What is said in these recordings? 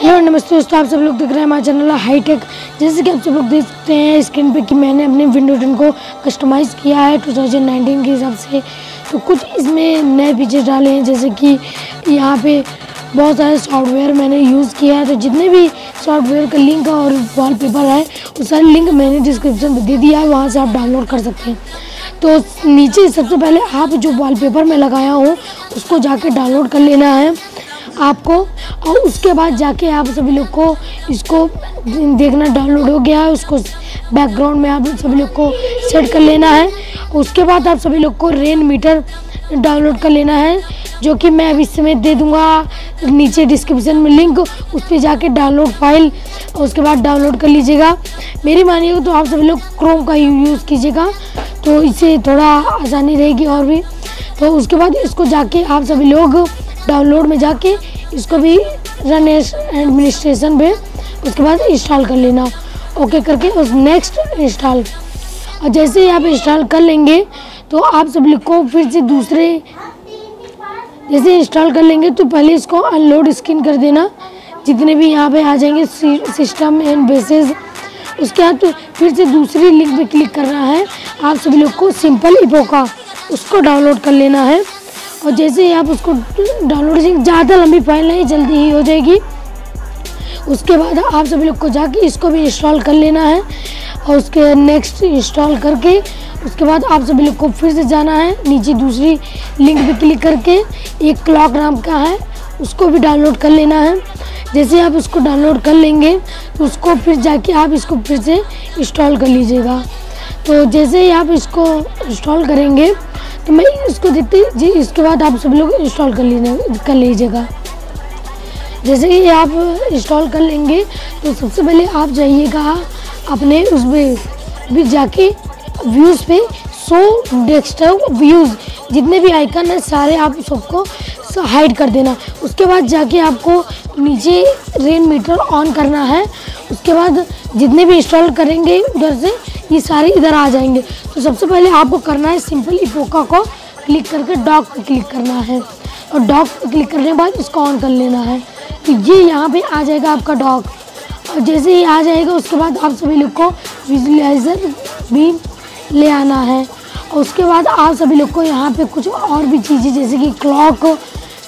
Hello, नमस्ते दोस्तों, आप सब लोग देख रहे हैं हमारा चैनल हाईटेक। जैसे कि आप सब लोग देख सकते हैं स्क्रीन पे कि मैंने अपने विंडो टेन को कस्टमाइज़ किया है 2019 के हिसाब से। तो कुछ इसमें नए फीचर्स डाले हैं, जैसे कि यहाँ पे बहुत सारे सॉफ्टवेयर मैंने यूज़ किया है। तो जितने भी सॉफ्टवेयर का लिंक और वॉलपेपर है, वो सारे लिंक मैंने डिस्क्रिप्शन में दे दिया है, वहाँ से आप डाउनलोड कर सकते हैं। तो नीचे सबसे पहले आप जो वॉलपेपर में लगाया हूँ, उसको जाके डाउनलोड कर लेना है। आपको और उसके बाद जाके आप सभी लोग को इसको देखना डाउनलोड हो गया है, उसको बैकग्राउंड में आप सभी लोग को सेट कर लेना है। उसके बाद आप सभी लोग को रेन मीटर डाउनलोड कर लेना है, जो कि मैं अभी समय दे दूँगा। नीचे डिस्क्रिप्शन में लिंक उस पर जाके डाउनलोड फ़ाइल उसके बाद डाउनलोड कर लीजिएगा। मेरी मानिएगा तो आप सभी लोग क्रोम का ही यूज़ कीजिएगा तो इससे थोड़ा आसानी रहेगी और भी। तो उसके बाद इसको जाके आप सभी लोग डाउनलोड में जाके इसको भी रन एडमिनिस्ट्रेशन पे उसके बाद इंस्टॉल कर लेना। ओके करके उस नेक्स्ट इंस्टॉल और जैसे ही आप इंस्टॉल कर लेंगे तो आप सब लोग को फिर से दूसरे, जैसे इंस्टॉल कर लेंगे तो पहले इसको अनलोड स्किन कर देना। जितने भी यहाँ पे आ जाएँगे सिस्टम एंड बेसिस उसके बाद तो फिर से दूसरी लिंक पे क्लिक करना है। आप सभी लोग को सिंपल इपोका उसको डाउनलोड कर लेना है। और जैसे ही आप उसको डाउनलोड ज़्यादा लंबी फ़ाइल नहीं, जल्दी ही हो जाएगी। उसके बाद आप सभी लोग को जाके इसको भी इंस्टॉल कर लेना है और उसके नेक्स्ट इंस्टॉल करके, उसके बाद आप सभी लोग को फिर से जाना है। नीचे दूसरी लिंक पे क्लिक करके, एक क्लॉक नाम का है, उसको भी डाउनलोड कर लेना है। जैसे आप उसको डाउनलोड कर लेंगे तो उसको फिर जाके आप इसको फिर से इंस्टॉल कर लीजिएगा। तो जैसे ही आप इसको इंस्टॉल करेंगे तो मैं इसको देखते जी, इसके बाद आप सब लोग इंस्टॉल कर लेना कर लीजिएगा। जैसे ही आप इंस्टॉल कर लेंगे तो सबसे पहले आप जाइएगा अपने उसमें, भी जाके व्यूज़ पे सो डेस्कटॉप व्यूज़ जितने भी आइकन है, सारे आप सबको हाइड कर देना। उसके बाद जाके आपको नीचे रेन मीटर ऑन करना है। उसके बाद जितने भी इंस्टॉल करेंगे, उधर से ये सारे इधर आ जाएँगे। तो सबसे पहले आपको करना है सिंपल इपोका को क्लिक करके डॉक पर क्लिक करना है। और डॉक पर क्लिक करने के बाद इसको ऑन कर लेना है। तो ये यहाँ पे आ जाएगा आपका डॉक और जैसे ही आ जाएगा, उसके बाद आप सभी लोग को विजुलाइज़र भी ले आना है। और उसके बाद आप सभी लोग को यहाँ पे कुछ और भी चीज़ें, जैसे कि क्लॉक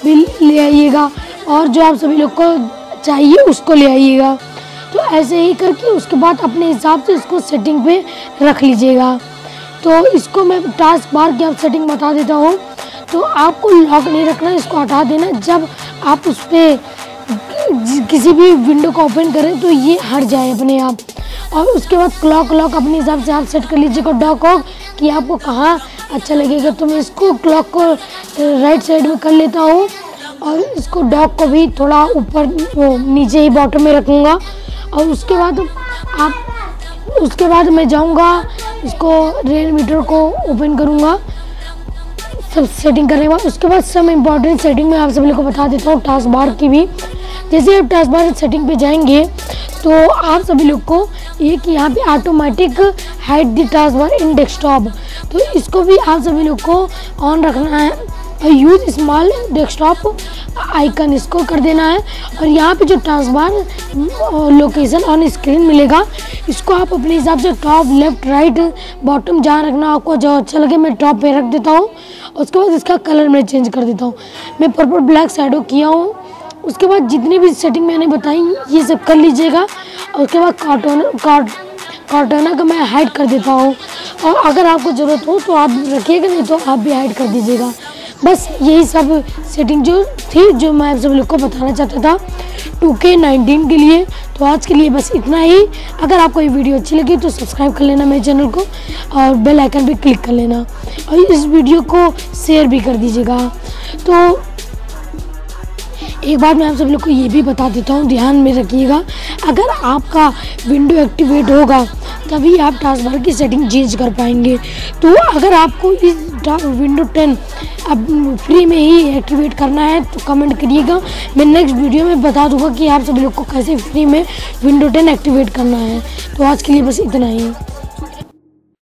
भी ले आइएगा। और जो आप सभी लोग को चाहिए, उसको ले आइएगा। तो ऐसे ही करके उसके बाद अपने हिसाब से इसको सेटिंग पे रख लीजिएगा। तो इसको मैं टास्क बार की आप सेटिंग बता देता हूँ। तो आपको लॉक नहीं रखना, इसको हटा देना। जब आप उस पर किसी भी विंडो को ओपन करें तो ये हट जाए अपने आप। और उसके बाद क्लॉक लॉक अपने हिसाब से आप सेट कर लीजिएगा। डॉक वॉक कि आपको कहाँ अच्छा लगेगा। तो मैं इसको क्लॉक को राइट साइड में कर लेता हूँ। और इसको डॉक को भी थोड़ा ऊपर नीचे ही बॉटम में रखूँगा। और उसके बाद आप, उसके बाद मैं जाऊँगा, इसको रेल मीटर को ओपन करूँगा, सब सेटिंग करने के बाद, उसके बाद सब इंपॉर्टेंट सेटिंग में आप सभी लोग को बता देता हूँ टास्क बार की भी। जैसे आप टास्क बार सेटिंग पे जाएँगे तो आप सभी लोग को एक यहाँ पे automatic hide the task bar in desktop तो इसको भी आप सभी लोग को ऑन रखना है। यूज़ स्मॉल डेस्कटॉप आइकन इसको कर देना है। और यहाँ पे जो ट्रांसबार लोकेशन ऑन स्क्रीन मिलेगा, इसको आप अपने हिसाब से टॉप लेफ़्ट राइट बॉटम जहाँ रखना आपको जो अच्छा लगे, मैं टॉप पे रख देता हूँ। उसके बाद इसका कलर मैं चेंज कर देता हूँ। मैं पर्पल ब्लैक साइडो किया हूँ। उसके बाद जितनी भी सेटिंग मैंने बताई, ये सब कर लीजिएगा। उसके बाद कार्टोन कार्ट कार्टोना का मैं हाइड कर देता हूँ। और अगर आपको ज़रूरत हो तो आप रखिएगा, नहीं तो आप भी हाइड कर दीजिएगा। बस यही सब सेटिंग जो थी, जो मैं आप सब लोग को बताना चाहता था टू के नाइनटीन के लिए। तो आज के लिए बस इतना ही। अगर आपको ये वीडियो अच्छी लगी तो सब्सक्राइब कर लेना मेरे चैनल को और बेल आइकन पे क्लिक कर लेना। और इस वीडियो को शेयर भी कर दीजिएगा। तो एक बार मैं आप सब लोग को ये भी बता देता हूँ, ध्यान में रखिएगा। अगर आपका विंडो एक्टिवेट होगा तभी आप बार की सेटिंग चेंज कर पाएँगे। तो अगर आपको इस विंडो टेन अब फ्री में ही एक्टिवेट करना है तो कमेंट करिएगा। मैं नेक्स्ट वीडियो में बता दूँगा कि आप सभी लोग को कैसे फ्री में विंडो टेन एक्टिवेट करना है। तो आज के लिए बस इतना ही।